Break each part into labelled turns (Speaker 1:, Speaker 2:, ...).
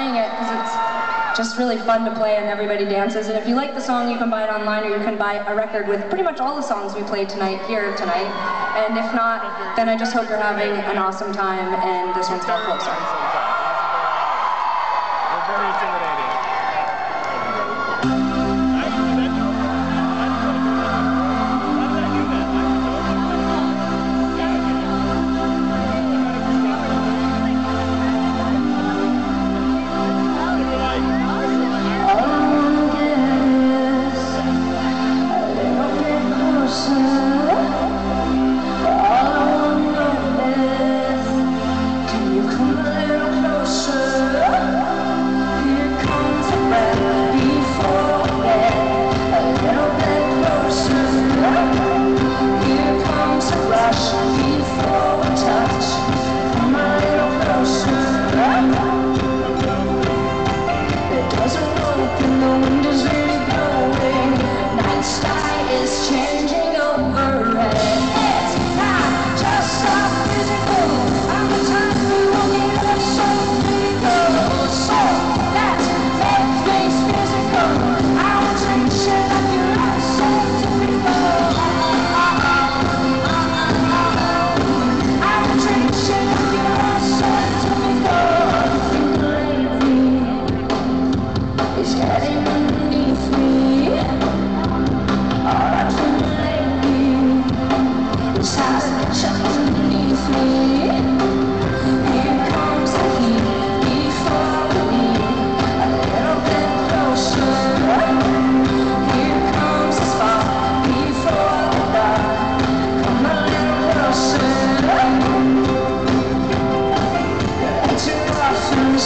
Speaker 1: playing it because it's just really fun to play and everybody dances. And if you like the song, you can buy it online or you can buy a record with pretty much all the songs we played tonight here tonight. And if not, then I just hope you're having an awesome time and this one's called Closer.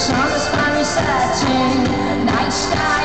Speaker 2: Summer's sunny setting, night sky.